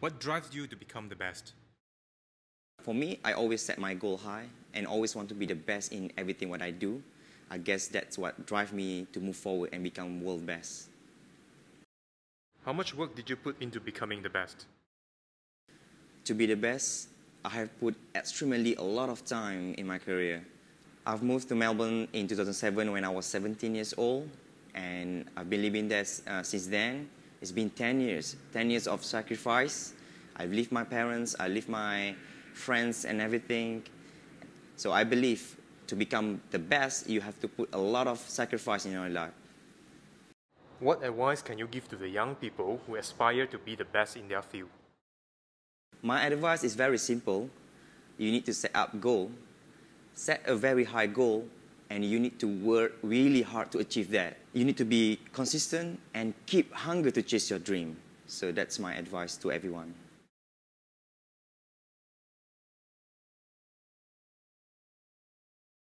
What drives you to become the best? For me, I always set my goal high and always want to be the best in everything what I do. I guess that's what drives me to move forward and become world best. How much work did you put into becoming the best? To be the best, I have put extremely a lot of time in my career. I've moved to Melbourne in 2007 when I was 17 years old, and I've been living there uh, since then. It's been 10 years, 10 years of sacrifice. I've left my parents, I left my friends and everything. So I believe to become the best, you have to put a lot of sacrifice in your life. What advice can you give to the young people who aspire to be the best in their field? My advice is very simple. You need to set up goal, set a very high goal, and you need to work really hard to achieve that. You need to be consistent and keep hunger to chase your dream. So that's my advice to everyone.